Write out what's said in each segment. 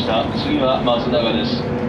した。次は松永です。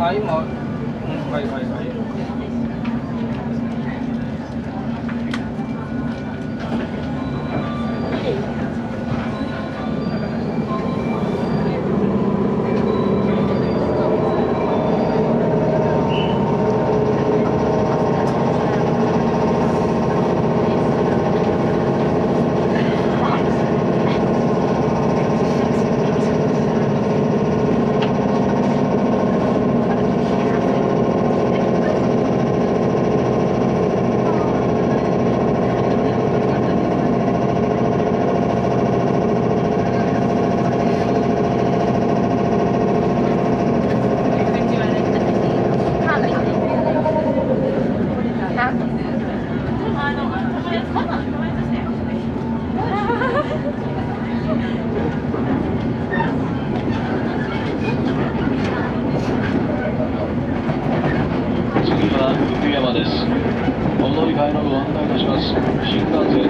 あ今、うん、は は福山です。お乗り換えのご案内いたします。新幹線、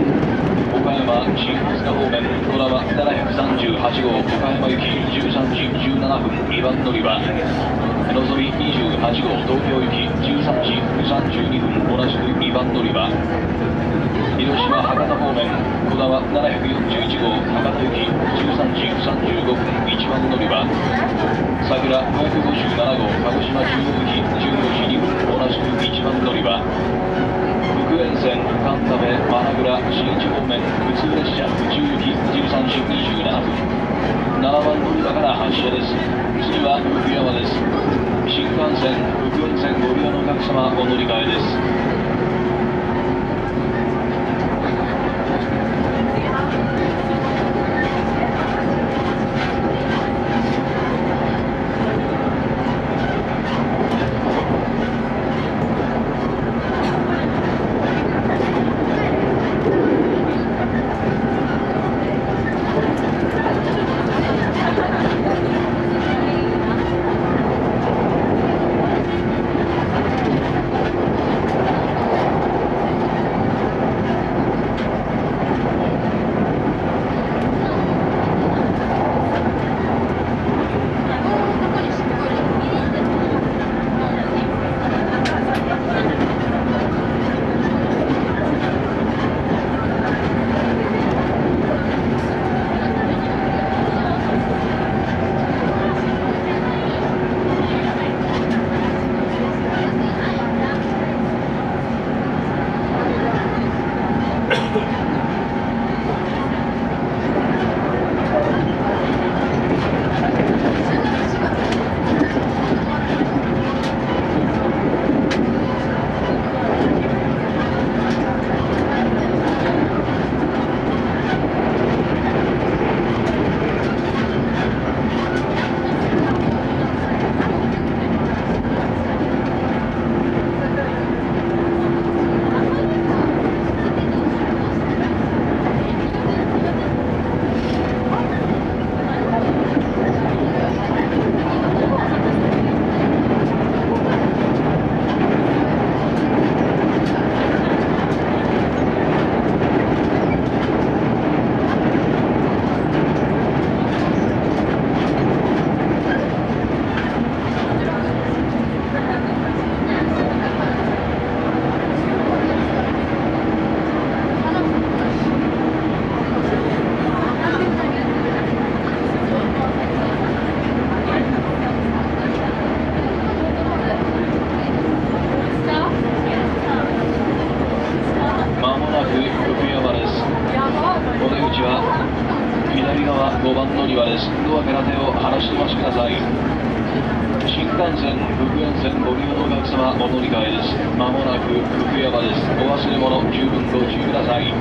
岡山新大塚方面、ドラマ738号岡山行き13時17分2番乗り場。のぞみ28号東京行き13時32分同じく2番乗り場。広島博多方面、こだわ741号博多行き13時35分1番乗り場。桜557号鹿児島中央行き14時71番乗り場福塩線神田目真名倉新一方面普通列車宇宙行き13時27分7番乗り場から発車です次は福山です新幹線福塩線ご利用のお客様お乗り換えです。5番乗り場ですドアから手を離してお待ちください。新幹線福塩線ご利用のお客様お乗り換えです。まもなく福山です。お忘れ物十分ご注意ください。